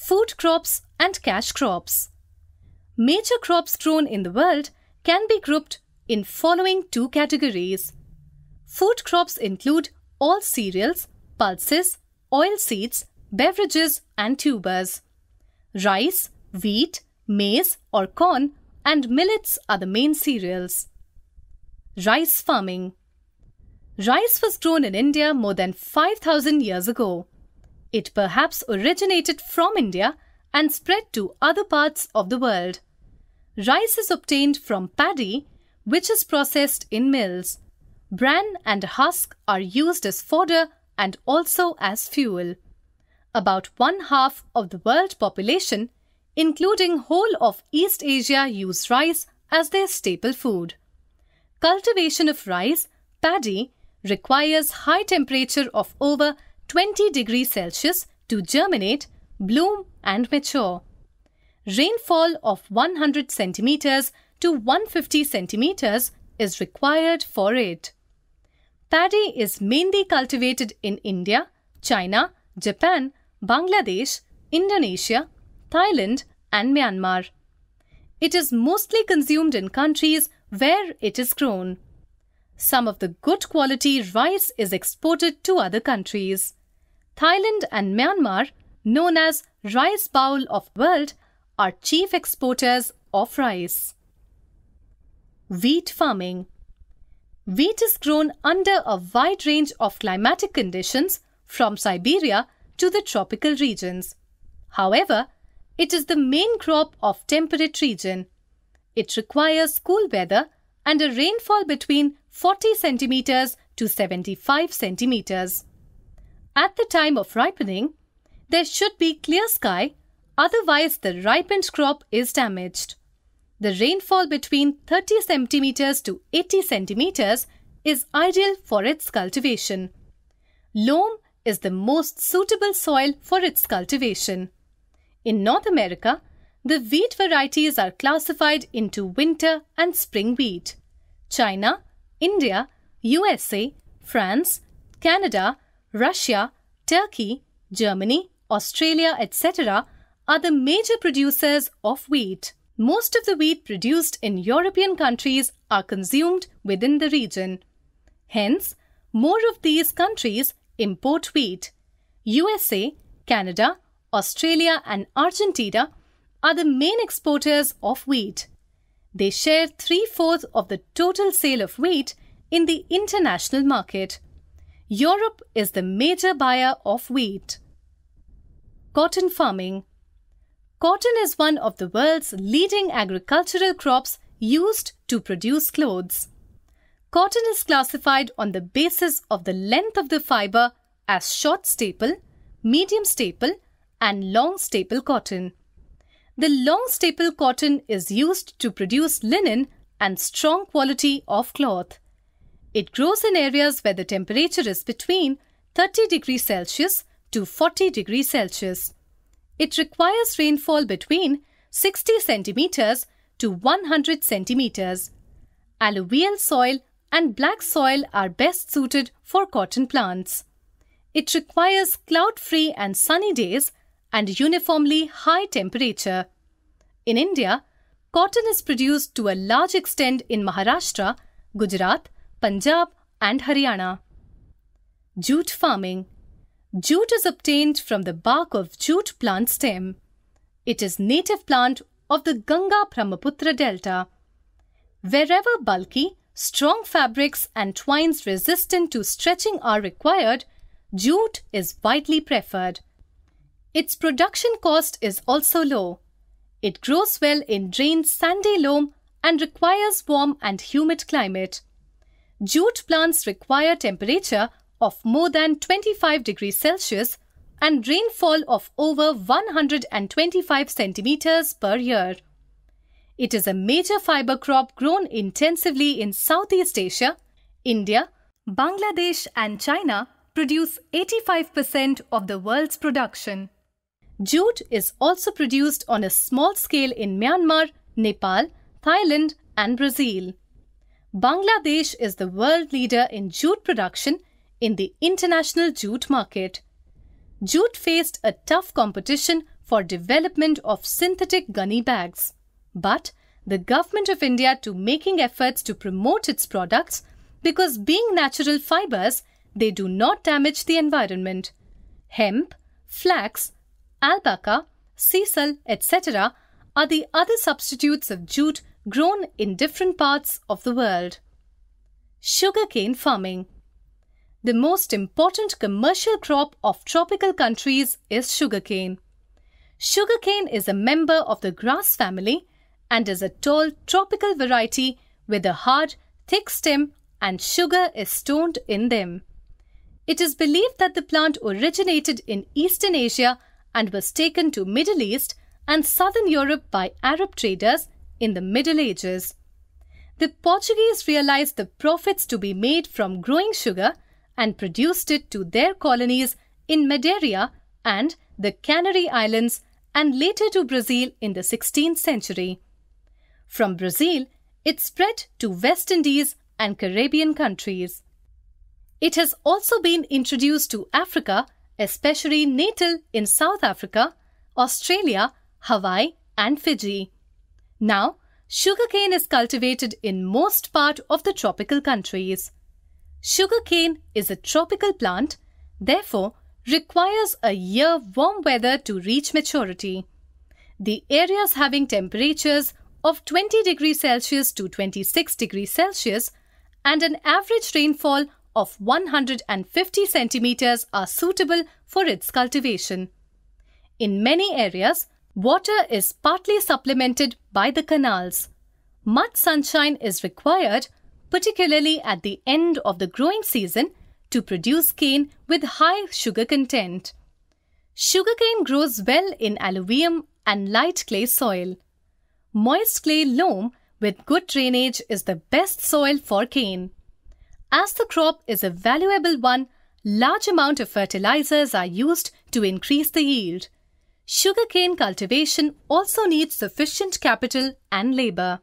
food crops, and cash crops. Major crops grown in the world can be grouped in following two categories. Food crops include all cereals, pulses, oil seeds, beverages, and tubers. Rice, wheat, maize or corn, and millets are the main cereals. Rice farming. Rice was grown in India more than 5000 years ago. It perhaps originated from India and spread to other parts of the world. Rice is obtained from paddy, which is processed in mills. Bran and husk are used as fodder and also as fuel. About one half of the world population, including whole of East Asia, use rice as their staple food. Cultivation of rice, paddy, requires high temperature of over 20 degrees Celsius to germinate, bloom and mature. Rainfall of 100 centimeters to 150 centimeters is required for it. Paddy is mainly cultivated in India, China, Japan, Bangladesh, Indonesia, Thailand, and Myanmar. It is mostly consumed in countries where it is grown. Some of the good quality rice is exported to other countries. Thailand and Myanmar, known as Rice Bowl of World, are chief exporters of rice. Wheat farming. Wheat is grown under a wide range of climatic conditions from Siberia to the tropical regions. However, it is the main crop of temperate region. It requires cool weather and a rainfall between 40 centimeters to 75 centimeters. At the time of ripening, there should be clear sky, otherwise the ripened crop is damaged. The rainfall between 30 centimeters to 80 centimeters is ideal for its cultivation. Loam is the most suitable soil for its cultivation. In North America, the wheat varieties are classified into winter and spring wheat. China, India, USA, France, Canada, Russia, Turkey, Germany, Australia, etc. are the major producers of wheat. Most of the wheat produced in European countries are consumed within the region. Hence, more of these countries import wheat. USA, Canada, Australia, and Argentina are the main exporters of wheat. They share three fourths of the total sale of wheat in the international market. Europe is the major buyer of wheat. Cotton farming. Cotton is one of the world's leading agricultural crops used to produce clothes. Cotton is classified on the basis of the length of the fiber as short staple, medium staple, and long staple cotton. The long staple cotton is used to produce linen and strong quality of cloth. It grows in areas where the temperature is between 30 degrees Celsius to 40 degrees Celsius. It requires rainfall between 60 centimeters to 100 centimeters. Alluvial soil and black soil are best suited for cotton plants. It requires cloud-free and sunny days and uniformly high temperature. In India, cotton is produced to a large extent in Maharashtra, Gujarat, Punjab, and Haryana. Jute farming. Jute is obtained from the bark of jute plant stem. It is native plant of the Ganga Brahmaputra delta. Wherever bulky, strong fabrics and twines resistant to stretching are required, jute is widely preferred. Its production cost is also low. It grows well in drained sandy loam and requires warm and humid climate. Jute plants require temperature of more than 25 degrees Celsius and rainfall of over 125 centimeters per year. It is a major fiber crop grown intensively in Southeast Asia. India, Bangladesh and China produce 85% of the world's production. Jute is also produced on a small scale in Myanmar, Nepal, Thailand, and Brazil. Bangladesh is the world leader in jute production in the international jute market. jute faced a tough competition for development of synthetic gunny bags. But the government of India to making efforts to promote its products because being natural fibers, they do not damage the environment. Hemp, flax, abaca, sisal, etc. are the other substitutes of jute grown in different parts of the world. Sugarcane farming. The most important commercial crop of tropical countries is sugarcane. Sugarcane is a member of the grass family and is a tall tropical variety with a hard, thick stem and sugar is stored in them. It is believed that the plant originated in Eastern Asia and was taken to Middle East and Southern Europe by Arab traders in the Middle Ages. The Portuguese realized the profits to be made from growing sugar and produced it to their colonies in Madeira and the Canary Islands and later to Brazil in the 16th century. From Brazil, it spread to West Indies and Caribbean countries. It has also been introduced to Africa, especially Natal in South Africa, Australia, Hawaii, and Fiji. Now, sugarcane is cultivated in most part of the tropical countries. Sugarcane is a tropical plant, therefore requires a year warm weather to reach maturity. The areas having temperatures of 20 degrees Celsius to 26 degrees Celsius and an average rainfall of 150 centimeters are suitable for its cultivation. In many areas, water is partly supplemented by the canals. Much sunshine is required, particularly at the end of the growing season, to produce cane with high sugar content. Sugarcane grows well in alluvium and light clay soil. Moist clay loam with good drainage is the best soil for cane. As the crop is a valuable one, large amount of fertilizers are used to increase the yield. Sugarcane cultivation also needs sufficient capital and labor.